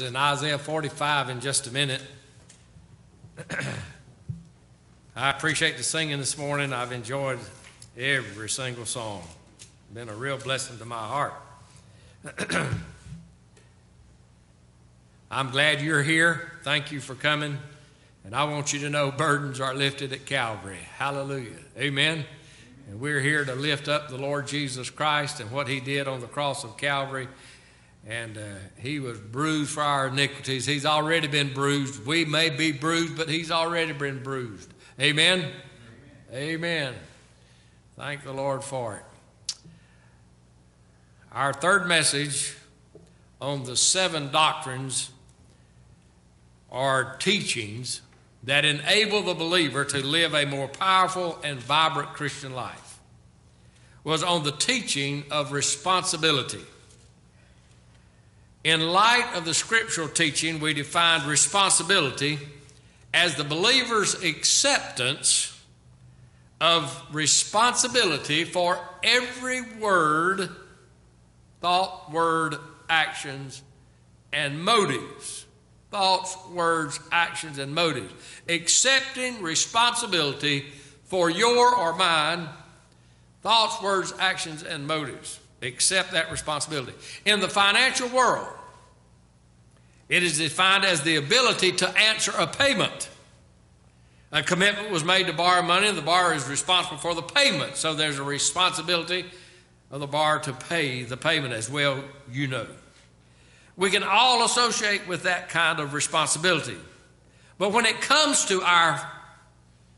in Isaiah 45 in just a minute. I appreciate the singing this morning. I've enjoyed every single song. Been a real blessing to my heart. I'm glad you're here. Thank you for coming. And I want you to know burdens are lifted at Calvary. Hallelujah. Amen. And we're here to lift up the Lord Jesus Christ and what he did on the cross of Calvary and uh, he was bruised for our iniquities. He's already been bruised. We may be bruised, but he's already been bruised. Amen? Amen. Amen. Thank the Lord for it. Our third message on the seven doctrines or teachings that enable the believer to live a more powerful and vibrant Christian life was on the teaching of responsibility. In light of the scriptural teaching, we defined responsibility as the believer's acceptance of responsibility for every word, thought, word, actions, and motives. Thoughts, words, actions, and motives. Accepting responsibility for your or mine thoughts, words, actions, and motives accept that responsibility. In the financial world, it is defined as the ability to answer a payment. A commitment was made to borrow money, and the borrower is responsible for the payment. So there's a responsibility of the borrower to pay the payment as well, you know. We can all associate with that kind of responsibility. But when it comes to our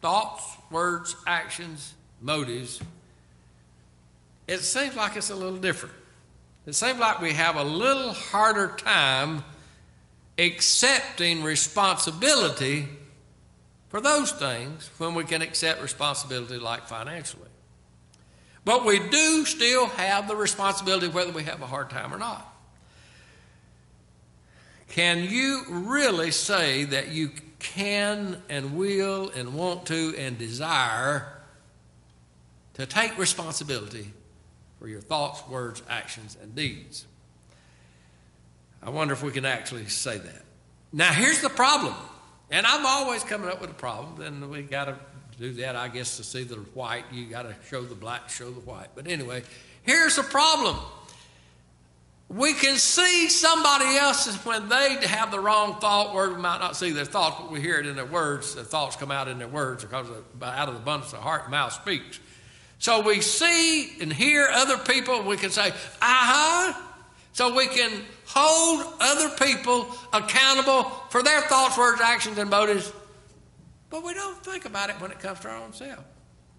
thoughts, words, actions, motives, it seems like it's a little different. It seems like we have a little harder time accepting responsibility for those things when we can accept responsibility like financially. But we do still have the responsibility whether we have a hard time or not. Can you really say that you can and will and want to and desire to take responsibility for your thoughts, words, actions, and deeds. I wonder if we can actually say that. Now, here's the problem, and I'm always coming up with a problem. Then we got to do that, I guess, to see the white. You got to show the black, show the white. But anyway, here's the problem. We can see somebody else when they have the wrong thought word. We might not see their thoughts, but we hear it in their words. Their thoughts come out in their words because out of the abundance of the heart, mouth speaks. So we see and hear other people, we can say, uh huh. So we can hold other people accountable for their thoughts, words, actions, and motives. But we don't think about it when it comes to our own self.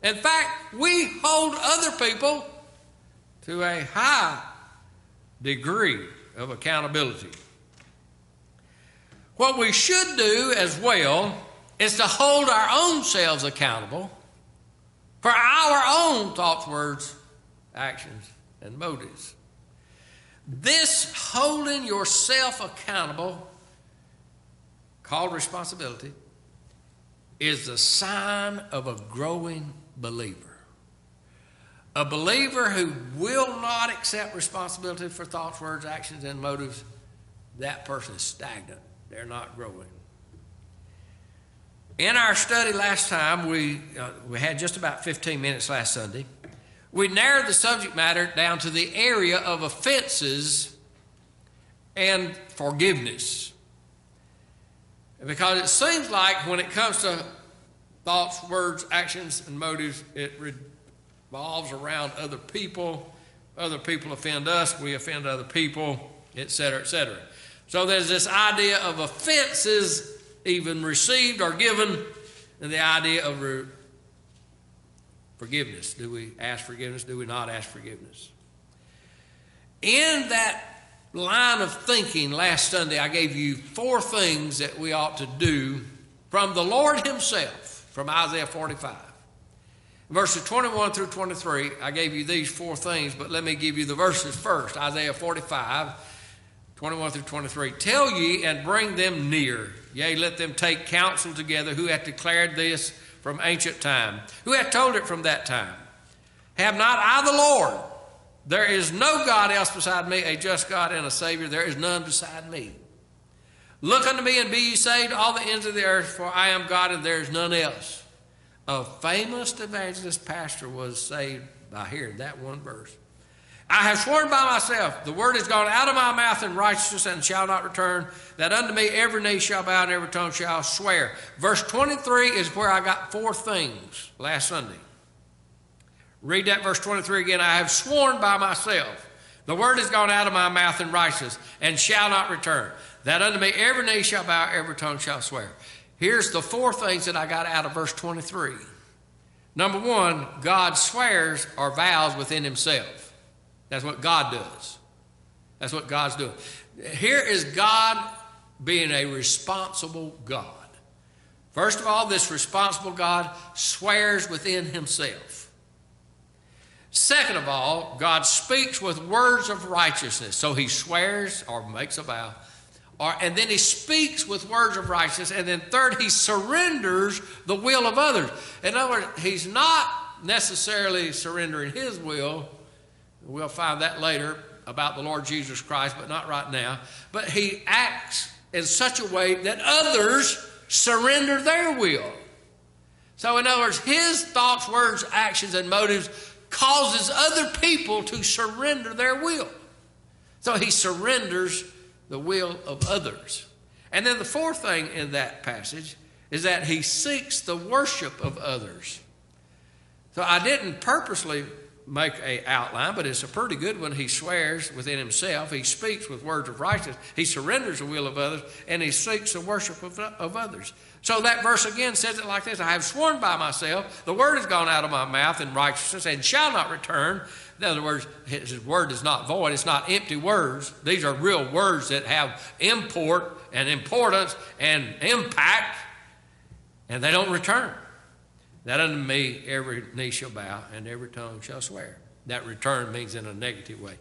In fact, we hold other people to a high degree of accountability. What we should do as well is to hold our own selves accountable for our own thoughts, words, actions, and motives. This holding yourself accountable, called responsibility, is the sign of a growing believer. A believer who will not accept responsibility for thoughts, words, actions, and motives, that person is stagnant. They're not growing. In our study last time, we, uh, we had just about 15 minutes last Sunday. We narrowed the subject matter down to the area of offenses and forgiveness. Because it seems like when it comes to thoughts, words, actions, and motives, it revolves around other people. Other people offend us, we offend other people, etc., etc. So there's this idea of offenses even received or given, the idea of re- forgiveness. Do we ask forgiveness? Do we not ask forgiveness? In that line of thinking last Sunday, I gave you four things that we ought to do from the Lord Himself, from Isaiah 45. Verses 21 through 23, I gave you these four things, but let me give you the verses first. Isaiah 45, 21 through 23. Tell ye and bring them near Yea, let them take counsel together who hath declared this from ancient time, who hath told it from that time. Have not I the Lord? There is no God else beside me, a just God and a Savior. There is none beside me. Look unto me and be ye saved, all the ends of the earth, for I am God and there is none else. A famous evangelist pastor was saved by hearing that one verse. I have sworn by myself, the word is gone out of my mouth in righteousness and shall not return, that unto me every knee shall bow and every tongue shall swear. Verse 23 is where I got four things last Sunday. Read that verse 23 again. I have sworn by myself, the word is gone out of my mouth in righteousness and shall not return, that unto me every knee shall bow, every tongue shall swear. Here's the four things that I got out of verse 23. Number one, God swears or vows within himself. That's what God does. That's what God's doing. Here is God being a responsible God. First of all, this responsible God swears within himself. Second of all, God speaks with words of righteousness. So he swears or makes a vow or, and then he speaks with words of righteousness. And then third, he surrenders the will of others. In other words, he's not necessarily surrendering his will. We'll find that later about the Lord Jesus Christ, but not right now. But he acts in such a way that others surrender their will. So, in other words, his thoughts, words, actions, and motives causes other people to surrender their will. So he surrenders the will of others. And then the fourth thing in that passage is that he seeks the worship of others. So I didn't purposely make a outline, but it's a pretty good one. He swears within himself. He speaks with words of righteousness. He surrenders the will of others, and he seeks the worship of, of others. So that verse again says it like this I have sworn by myself, the word has gone out of my mouth in righteousness and shall not return. In other words, his word is not void, it's not empty words. These are real words that have import and importance and impact, and they don't return. That unto me every knee shall bow and every tongue shall swear. That return means in a negative way.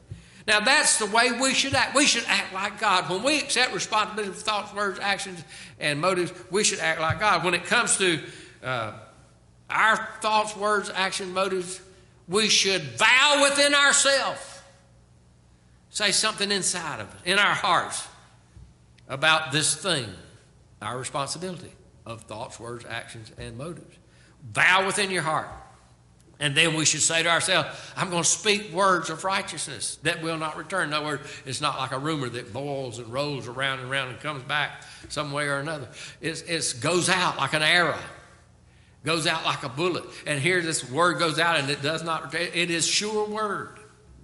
Now that's the way we should act. We should act like God. When we accept responsibility for thoughts, words, actions, and motives, we should act like God. When it comes to uh, our thoughts, words, actions, motives, we should vow within ourselves. Say something inside of us, in our hearts, about this thing, our responsibility of thoughts, words, actions, and motives. Vow within your heart. And then we should say to ourselves, I'm going to speak words of righteousness that will not return. In other words, it's not like a rumor that boils and rolls around and around and comes back some way or another. It goes out like an arrow, goes out like a bullet. And here this word goes out and it does not, return. it is sure word.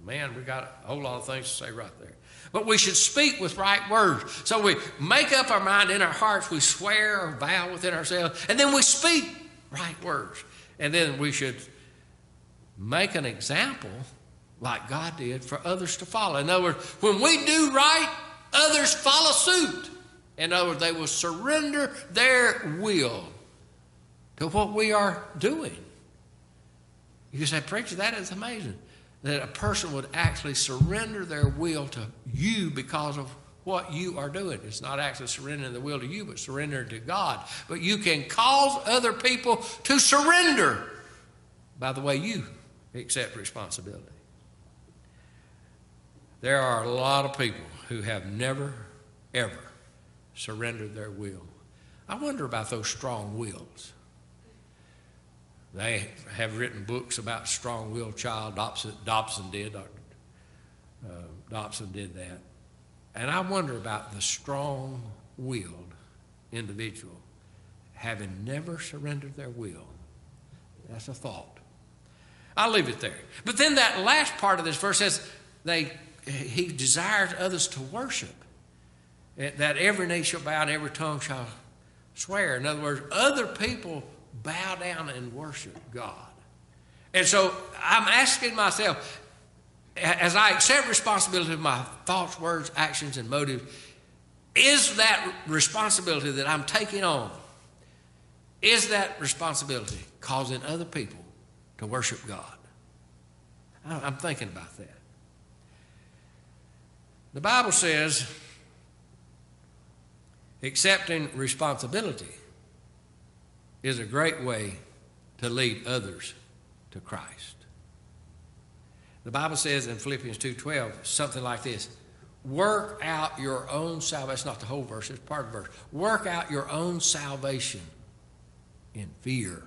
Man, we got a whole lot of things to say right there. But we should speak with right words. So we make up our mind in our hearts, we swear or vow within ourselves, and then we speak right words. And then we should make an example like God did for others to follow. In other words, when we do right, others follow suit. In other words, they will surrender their will to what we are doing. You say, Preacher, that is amazing. That a person would actually surrender their will to you because of what you are doing. It's not actually surrendering the will to you, but surrendering to God. But you can cause other people to surrender by the way you accept responsibility. There are a lot of people who have never, ever surrendered their will. I wonder about those strong wills. They have written books about strong willed child. Dobson, Dobson did. Uh, Dobson did that. And I wonder about the strong willed individual having never surrendered their will. That's a thought. I'll leave it there. But then that last part of this verse says they he desires others to worship. Eh, that every knee shall bow and every tongue shall swear. In other words, other people bow down and worship God. And so I'm asking myself, as I accept responsibility of my thoughts, words, actions, and motives, is that responsibility that I'm taking on, is that responsibility causing other people to worship God? I'm thinking about that. The Bible says accepting responsibility is a great way to lead others to Christ. The Bible says in Philippians 2:12 something like this, Work out your own salvation. Not the whole verse, it's part of the verse. Work out your own salvation in fear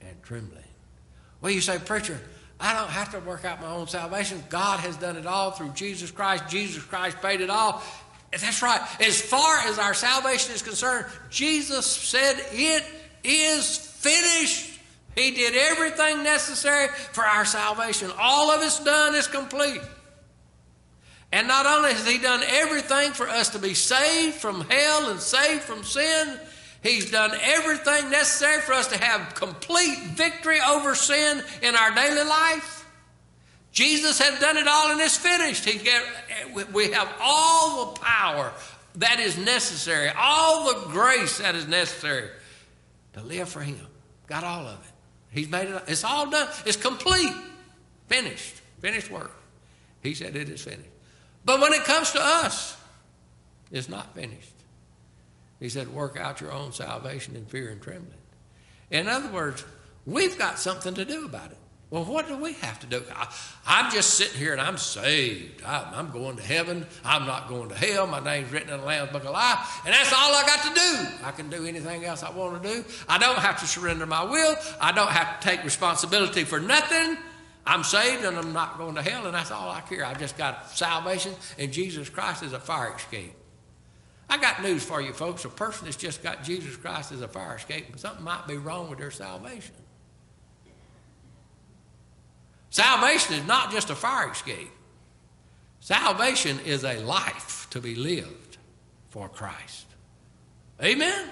and trembling. Well, you say, Preacher, I don't have to work out my own salvation. God has done it all through Jesus Christ. Jesus Christ paid it all. That's right. As far as our salvation is concerned, Jesus said, It is finished. He did everything necessary for our salvation. All of it's done, it's complete. And not only has He done everything for us to be saved from hell and saved from sin, He's done everything necessary for us to have complete victory over sin in our daily life. Jesus has done it all and it's finished. He get, we have all the power that is necessary, all the grace that is necessary to live for Him. Got all of it. He's made it, it's all done. It's complete. Finished. Finished work. He said it is finished. But when it comes to us, it's not finished. He said, work out your own salvation in fear and trembling. In other words, we've got something to do about it. Well, what do we have to do? I, am just sitting here and I'm saved. I, I'm going to heaven. I'm not going to hell. My name's written in the Lamb's Book of Life. And that's all I got to do. I can do anything else I want to do. I don't have to surrender my will. I don't have to take responsibility for nothing. I'm saved and I'm not going to hell, and that's all I care. I just got salvation, and Jesus Christ is a fire escape. I got news for you, folks. A person that's just got Jesus Christ as a fire escape, something might be wrong with their salvation. Salvation is not just a fire escape. Salvation is a life to be lived for Christ. Amen?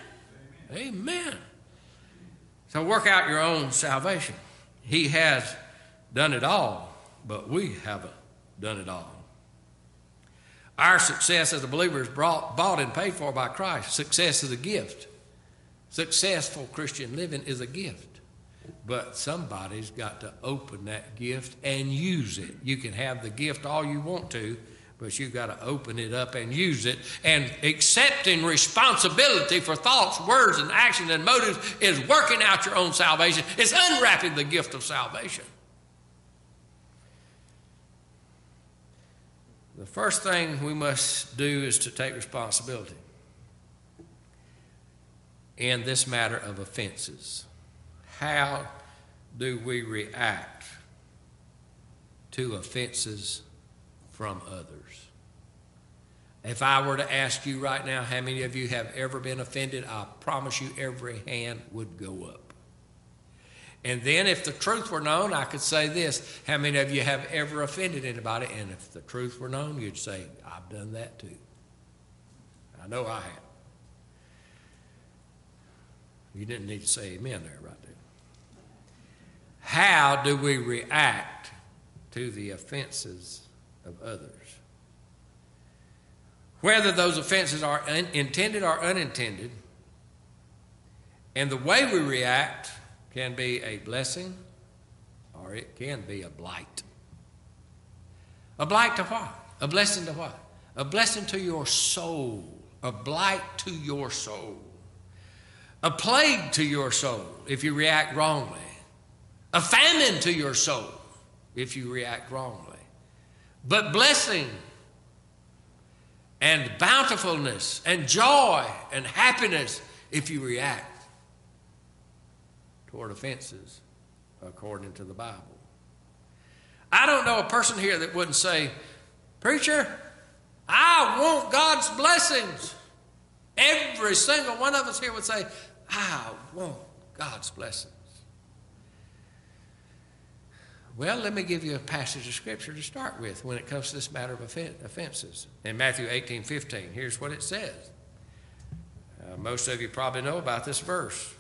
Amen. Amen. So work out your own salvation. He has done it all, but we haven't done it all. Our success as a believer is brought, bought and paid for by Christ. Success is a gift. Successful Christian living is a gift. But somebody's got to open that gift and use it. You can have the gift all you want to, but you've got to open it up and use it. And accepting responsibility for thoughts, words, and actions and motives is working out your own salvation. It's unwrapping the gift of salvation. The first thing we must do is to take responsibility in this matter of offenses. How do we react to offenses from others? If I were to ask you right now how many of you have ever been offended, I promise you every hand would go up. And then, if the truth were known, I could say this How many of you have ever offended anybody? And if the truth were known, you'd say, I've done that too. I know I have. You didn't need to say amen there, right. How do we react to the offenses of others? Whether those offenses are un- intended or unintended, and the way we react can be a blessing or it can be a blight. A blight to what? A blessing to what? A blessing to your soul. A blight to your soul. A plague to your soul if you react wrongly. A famine to your soul if you react wrongly. But blessing and bountifulness and joy and happiness if you react toward offenses according to the Bible. I don't know a person here that wouldn't say, Preacher, I want God's blessings. Every single one of us here would say, I want God's blessings. Well, let me give you a passage of Scripture to start with when it comes to this matter of offenses. In Matthew 18 15, here's what it says. Uh, most of you probably know about this verse.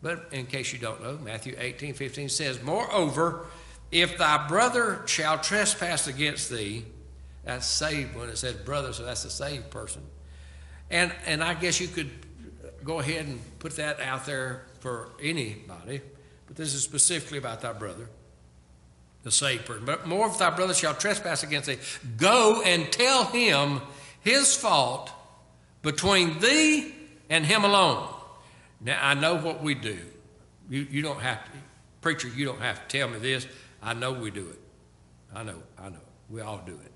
But in case you don't know, Matthew 18, 15 says, Moreover, if thy brother shall trespass against thee, that's saved when it says brother, so that's a saved person. And, and I guess you could go ahead and put that out there for anybody, but this is specifically about thy brother, the saved person. But more if thy brother shall trespass against thee, go and tell him his fault between thee and him alone. Now, I know what we do. You, you don't have to, preacher, you don't have to tell me this. I know we do it. I know, I know. We all do it.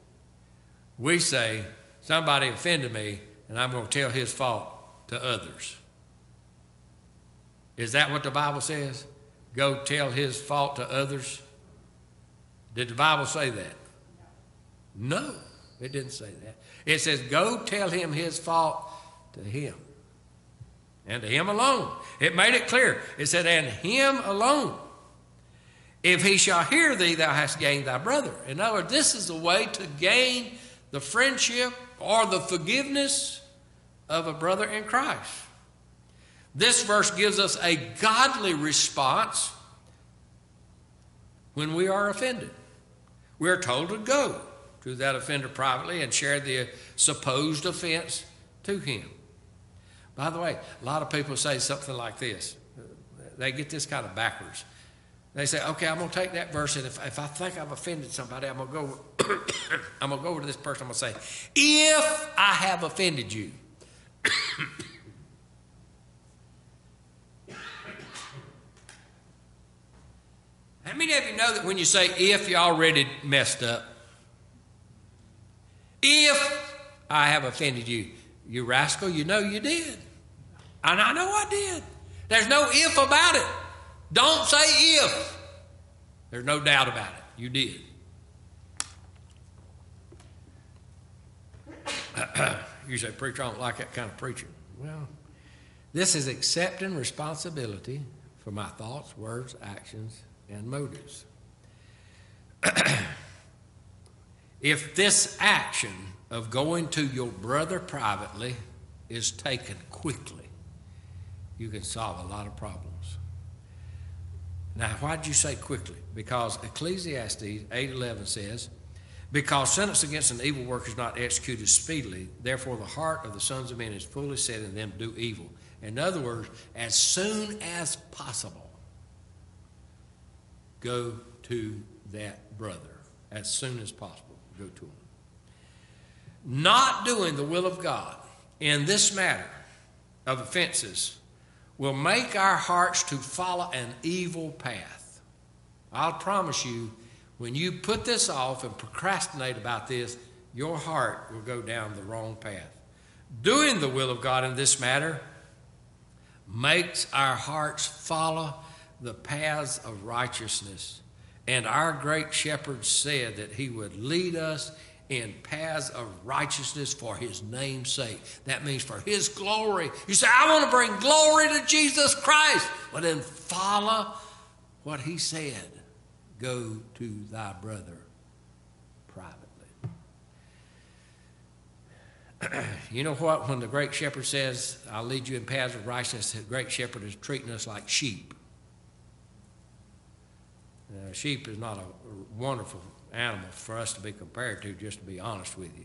We say, somebody offended me, and I'm going to tell his fault to others. Is that what the Bible says? Go tell his fault to others? Did the Bible say that? No, it didn't say that. It says, go tell him his fault to him and to him alone. It made it clear. It said, and him alone. If he shall hear thee, thou hast gained thy brother. In other words, this is a way to gain the friendship or the forgiveness of a brother in Christ. This verse gives us a godly response when we are offended. We are told to go to that offender privately and share the supposed offense to him. By the way, a lot of people say something like this. They get this kind of backwards. They say, okay, I'm going to take that verse, and if, if I think I've offended somebody, I'm going to go. I'm going to go over to this person. I'm going to say, if I have offended you. How many of you know that when you say if, you already messed up? If I have offended you, you rascal, you know you did. And I know I did. There's no if about it. Don't say if. There's no doubt about it. You did. you say, Preacher, I don't like that kind of preaching. Well, this is accepting responsibility for my thoughts, words, actions, and motives. if this action of going to your brother privately is taken quickly, you can solve a lot of problems. Now, why did you say quickly? Because Ecclesiastes 8.11 says, Because sentence against an evil work is not executed speedily, therefore the heart of the sons of men is fully set in them to do evil. In other words, as soon as possible go to that brother as soon as possible. Go to him. Not doing the will of God in this matter of offenses will make our hearts to follow an evil path. I'll promise you, when you put this off and procrastinate about this, your heart will go down the wrong path. Doing the will of God in this matter makes our hearts follow the paths of righteousness. And our great shepherd said that he would lead us in paths of righteousness for his name's sake. That means for his glory. You say, I want to bring glory to Jesus Christ. Well, then follow what he said. Go to thy brother privately. you know what? When the great shepherd says, I'll lead you in paths of righteousness, the great shepherd is treating us like sheep. Uh, sheep is not a wonderful animal for us to be compared to, just to be honest with you.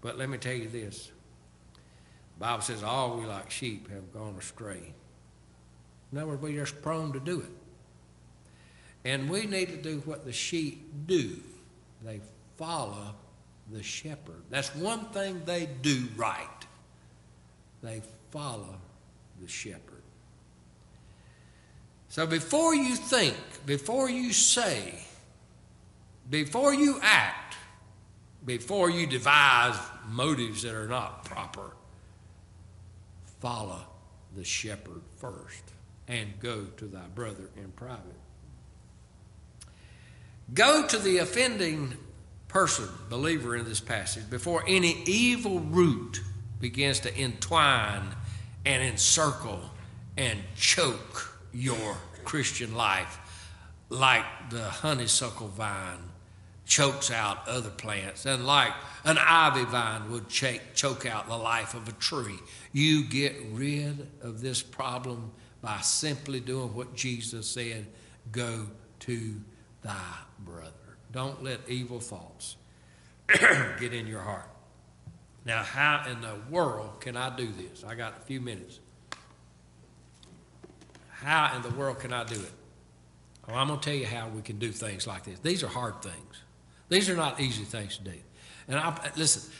But let me tell you this the Bible says, All we like sheep have gone astray. In other words, we're just prone to do it. And we need to do what the sheep do they follow the shepherd. That's one thing they do right. They follow the shepherd. So before you think, before you say, before you act, before you devise motives that are not proper, follow the shepherd first and go to thy brother in private. Go to the offending person, believer in this passage, before any evil root begins to entwine and encircle and choke your Christian life like the honeysuckle vine chokes out other plants, and like an ivy vine would choke choke out the life of a tree. You get rid of this problem by simply doing what Jesus said go to thy brother. Don't let evil thoughts get in your heart. Now, how in the world can I do this? I got a few minutes. How in the world can I do it? Well, I'm going to tell you how we can do things like this. These are hard things. These are not easy things to do. And I, listen,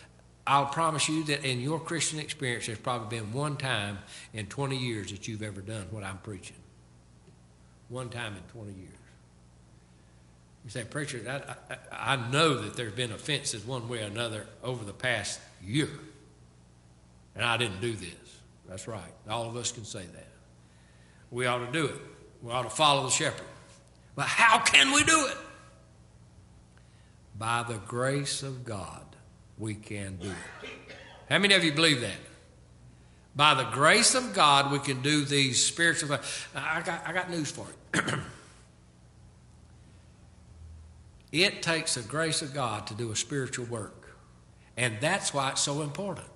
I'll promise you that in your Christian experience, there's probably been one time in 20 years that you've ever done what I'm preaching. One time in 20 years. You say, Preacher, I, I, I know that there have been offenses one way or another over the past year, and I didn't do this. That's right. All of us can say that. We ought to do it. We ought to follow the shepherd. But how can we do it? By the grace of God, we can do it. How many of you believe that? By the grace of God, we can do these spiritual things. I got, I got news for you. it takes the grace of God to do a spiritual work. And that's why it's so important.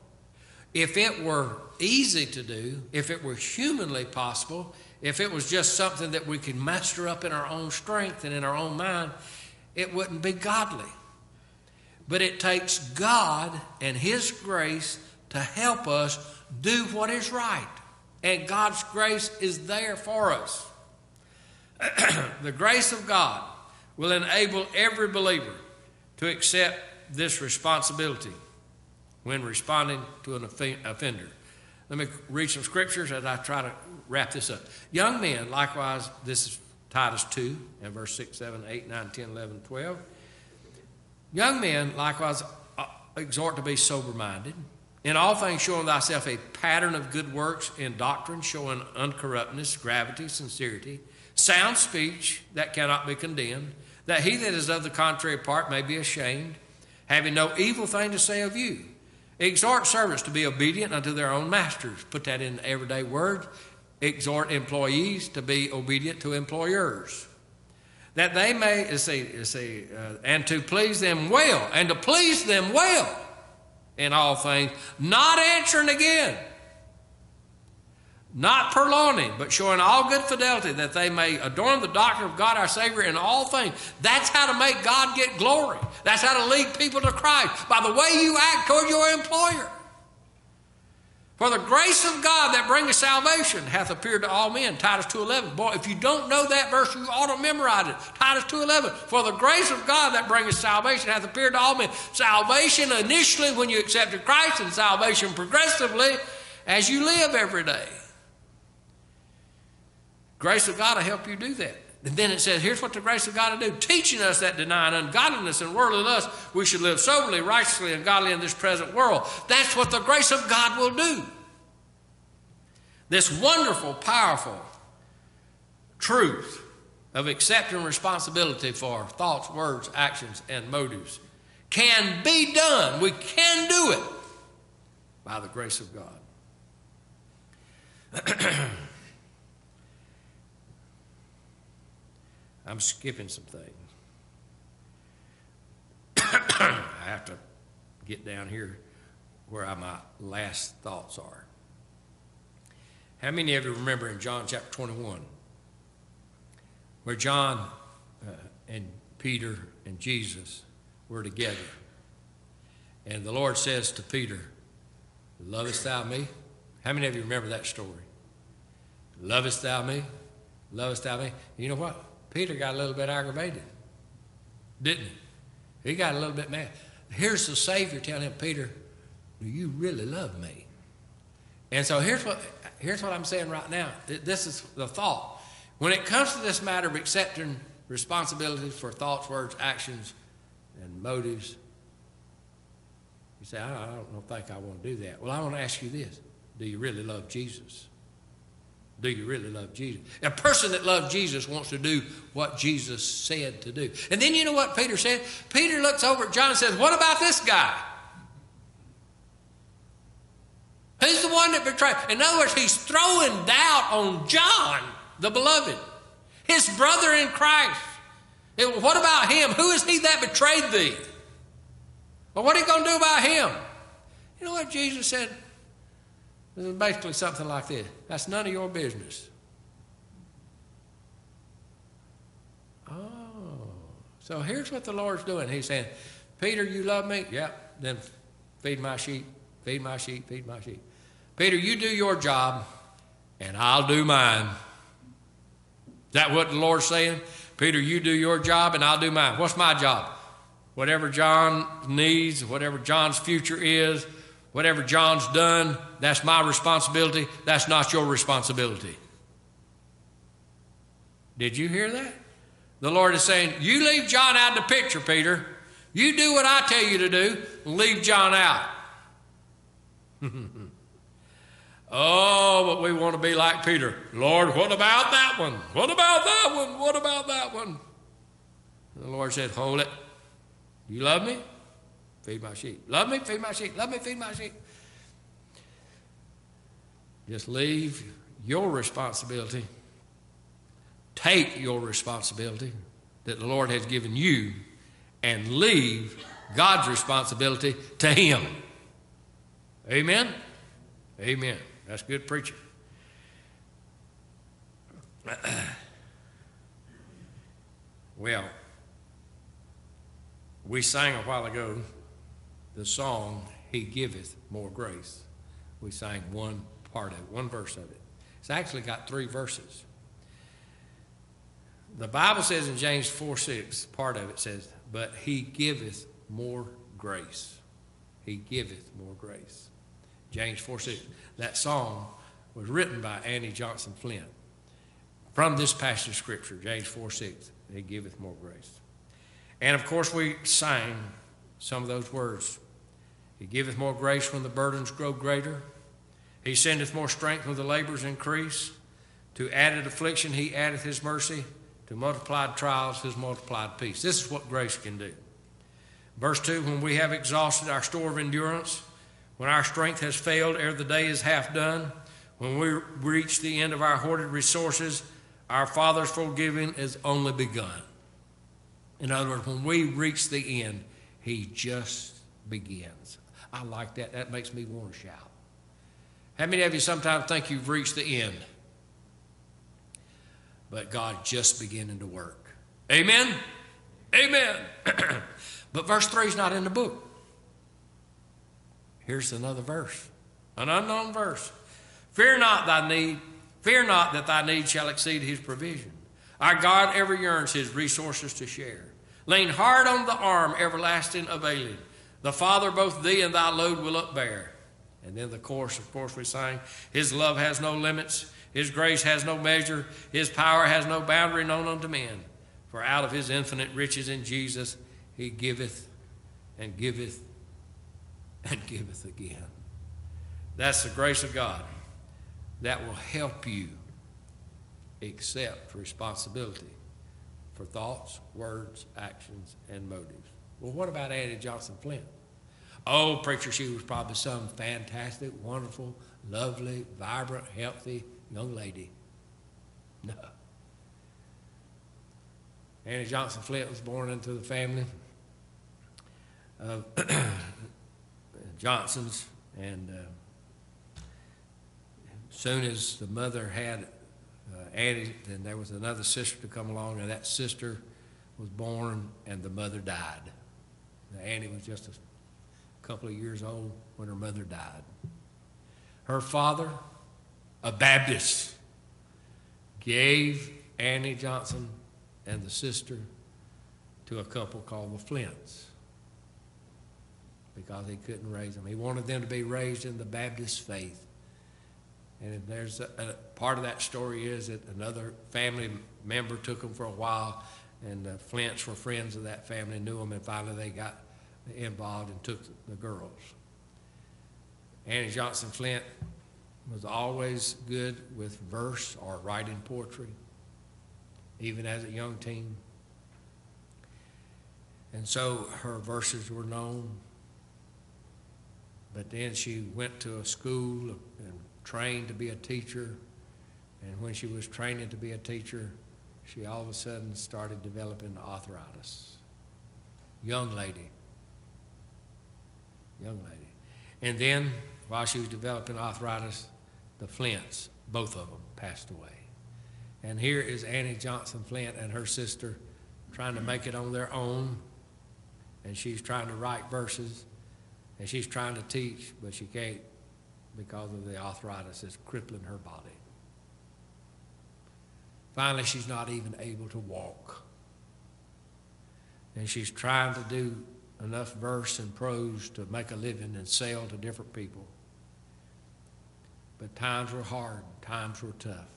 If it were easy to do, if it were humanly possible, if it was just something that we could muster up in our own strength and in our own mind, it wouldn't be godly. But it takes God and His grace to help us do what is right. And God's grace is there for us. the grace of God will enable every believer to accept this responsibility when responding to an offender. Let me read some scriptures as I try to wrap this up. Young men, likewise, this is Titus 2 and verse 6, 7, 8, 9, 10, 11, 12. Young men, likewise, uh, exhort to be sober minded. In all things, showing thyself a pattern of good works in doctrine, showing uncorruptness, gravity, sincerity, sound speech that cannot be condemned, that he that is of the contrary part may be ashamed, having no evil thing to say of you. Exhort servants to be obedient unto their own masters. Put that in everyday words. Exhort employees to be obedient to employers. That they may, see, see, uh, and to please them well, and to please them well in all things, not answering again, not purloining, but showing all good fidelity that they may adorn the doctrine of God our Savior in all things. That's how to make God get glory. That's how to lead people to Christ by the way you act toward your employer. For the grace of God that bringeth salvation hath appeared to all men. Titus 2.11. Boy, if you don't know that verse, you ought to memorize it. Titus 2.11. For the grace of God that bringeth salvation hath appeared to all men. Salvation initially when you accepted Christ and salvation progressively as you live every day. Grace of God will help you do that. And then it says, here's what the grace of God will do teaching us that denying ungodliness and worldly lust, we should live soberly, righteously, and godly in this present world. That's what the grace of God will do. This wonderful, powerful truth of accepting responsibility for thoughts, words, actions, and motives can be done. We can do it by the grace of God. I'm skipping some things. I have to get down here where my last thoughts are. How many of you remember in John chapter 21 where John uh, and Peter and Jesus were together? And the Lord says to Peter, Lovest thou me? How many of you remember that story? Lovest thou me? Lovest thou me? You know what? Peter got a little bit aggravated, didn't he? He got a little bit mad. Here's the Savior telling him, Peter, do you really love me? And so here's what, here's what I'm saying right now. This is the thought. When it comes to this matter of accepting responsibilities for thoughts, words, actions, and motives, you say, I don't think I want to do that. Well, I want to ask you this Do you really love Jesus? Do you really love Jesus? A person that loves Jesus wants to do what Jesus said to do. And then you know what Peter said? Peter looks over at John and says, What about this guy? Who's the one that betrayed? In other words, he's throwing doubt on John, the beloved, his brother in Christ. And what about him? Who is he that betrayed thee? Well, what are you going to do about him? You know what Jesus said? This is basically something like this that's none of your business. Oh, so here's what the Lord's doing. He's saying, Peter, you love me? Yep. Then feed my sheep, feed my sheep, feed my sheep. Peter, you do your job, and I'll do mine. Is that what the Lord's saying? Peter, you do your job, and I'll do mine. What's my job? Whatever John needs, whatever John's future is, Whatever John's done, that's my responsibility. That's not your responsibility. Did you hear that? The Lord is saying, You leave John out of the picture, Peter. You do what I tell you to do, leave John out. oh, but we want to be like Peter. Lord, what about that one? What about that one? What about that one? The Lord said, Hold it. You love me? Feed my sheep. Love me? Feed my sheep. Love me? Feed my sheep. Just leave your responsibility. Take your responsibility that the Lord has given you and leave God's responsibility to Him. Amen? Amen. That's good preaching. well, we sang a while ago the song, He Giveth More Grace. We sang one part of it, one verse of it. It's actually got three verses. The Bible says in James 4 6, part of it says, But He giveth more grace. He giveth more grace. James 4 6. That song was written by Annie Johnson Flint from this passage of Scripture, James 4 6. He giveth more grace. And of course, we sang some of those words. He giveth more grace when the burdens grow greater. He sendeth more strength when the labors increase. To added affliction, he addeth his mercy. To multiplied trials, his multiplied peace. This is what grace can do. Verse 2 When we have exhausted our store of endurance, when our strength has failed ere the day is half done, when we reach the end of our hoarded resources, our Father's forgiving is only begun. In other words, when we reach the end, He just begins. I like that. That makes me want to shout. How many of you sometimes think you've reached the end? But God just beginning to work. Amen? Amen. but verse 3 is not in the book. Here's another verse, an unknown verse. Fear not thy need, fear not that thy need shall exceed his provision. Our God ever yearns his resources to share. Lean hard on the arm everlasting availing. The Father both thee and thy load will upbear. And then the chorus, of course, we sang, His love has no limits, His grace has no measure, His power has no boundary known unto men. For out of His infinite riches in Jesus, He giveth and giveth and giveth again. That's the grace of God that will help you accept responsibility for thoughts, words, actions, and motives. Well, what about Annie Johnson Flint? Oh, preacher, she was probably some fantastic, wonderful, lovely, vibrant, healthy young lady. No. Annie Johnson Flint was born into the family of Johnsons, and uh, soon as the mother had uh, Annie, then there was another sister to come along, and that sister was born, and the mother died. Annie was just a couple of years old when her mother died. Her father, a Baptist, gave Annie Johnson and the sister to a couple called the Flints because he couldn't raise them. He wanted them to be raised in the Baptist faith. And there's a, a, part of that story is that another family member took them for a while, and the Flints were friends of that family, knew them, and finally they got involved and took the girls. Annie Johnson Flint was always good with verse or writing poetry, even as a young teen. And so her verses were known. But then she went to a school and trained to be a teacher. And when she was training to be a teacher, she all of a sudden started developing arthritis. Young lady. Young lady. And then, while she was developing arthritis, the Flints, both of them, passed away. And here is Annie Johnson Flint and her sister trying to make it on their own. And she's trying to write verses and she's trying to teach, but she can't because of the arthritis that's crippling her body. Finally, she's not even able to walk. And she's trying to do enough verse and prose to make a living and sell to different people. But times were hard, times were tough,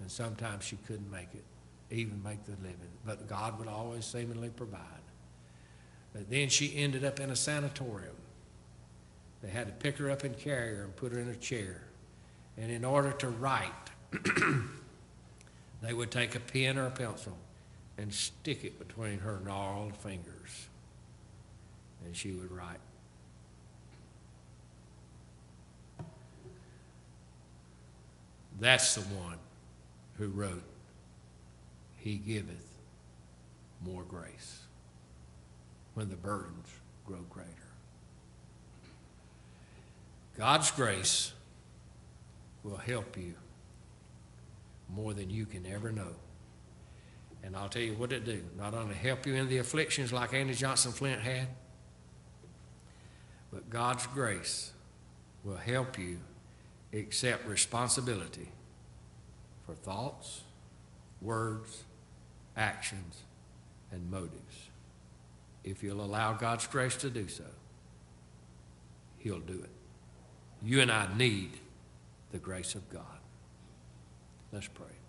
and sometimes she couldn't make it even make the living. But God would always seemingly provide. But then she ended up in a sanatorium. They had to pick her up and carry her and put her in a chair. And in order to write, they would take a pen or a pencil and stick it between her gnarled fingers. And she would write. That's the one who wrote, He giveth more grace when the burdens grow greater. God's grace will help you more than you can ever know. And I'll tell you what it do. Not only help you in the afflictions like Annie Johnson Flint had, but God's grace will help you accept responsibility for thoughts, words, actions, and motives. If you'll allow God's grace to do so, He'll do it. You and I need the grace of God. Let's pray.